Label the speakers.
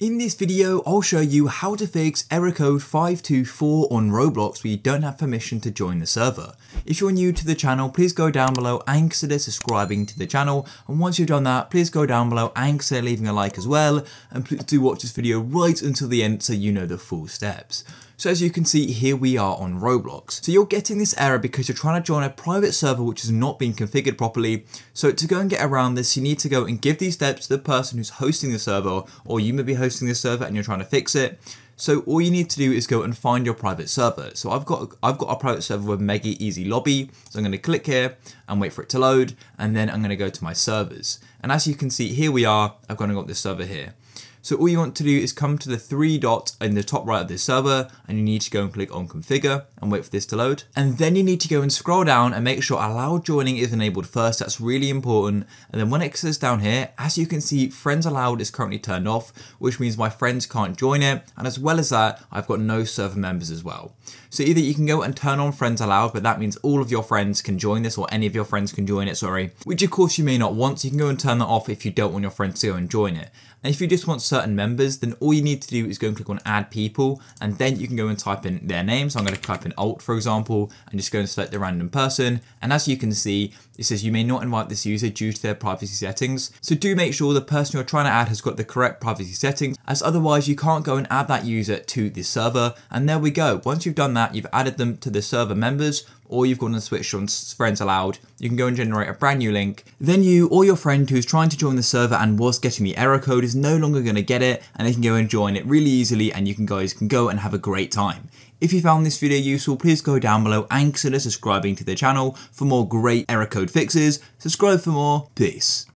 Speaker 1: In this video, I'll show you how to fix error code 524 on Roblox where you don't have permission to join the server. If you're new to the channel, please go down below and consider subscribing to the channel. And once you've done that, please go down below and consider leaving a like as well. And please do watch this video right until the end so you know the full steps. So as you can see, here we are on Roblox. So you're getting this error because you're trying to join a private server which has not been configured properly. So to go and get around this, you need to go and give these steps to the person who's hosting the server, or you may be hosting the server and you're trying to fix it. So all you need to do is go and find your private server. So I've got I've got a private server with Mega Easy Obby. So I'm going to click here and wait for it to load, and then I'm going to go to my servers. And as you can see, here we are. I've got got this server here. So all you want to do is come to the three dots in the top right of this server and you need to go and click on configure and wait for this to load. And then you need to go and scroll down and make sure allow joining is enabled first. That's really important. And then when it says down here, as you can see, friends allowed is currently turned off, which means my friends can't join it. And as well as that, I've got no server members as well. So either you can go and turn on friends allowed, but that means all of your friends can join this or any of your friends can join it, sorry, which of course you may not want. So you can go and turn that off if you don't want your friends to go and join it. And if you just want certain members, then all you need to do is go and click on add people, and then you can go and type in their name. So I'm going to type in alt, for example, and just go and select the random person. And as you can see, it says you may not invite this user due to their privacy settings. So do make sure the person you're trying to add has got the correct privacy settings, as otherwise you can't go and add that user to the server. And there we go. Once you've done that, you've added them to the server members, or you've gone and switched on friends allowed, you can go and generate a brand new link. Then you or your friend who's trying to join the server and was getting the error code is no longer going to get it and they can go and join it really easily and you can guys can go and have a great time. If you found this video useful, please go down below and consider subscribing to the channel for more great error code fixes. Subscribe for more. Peace.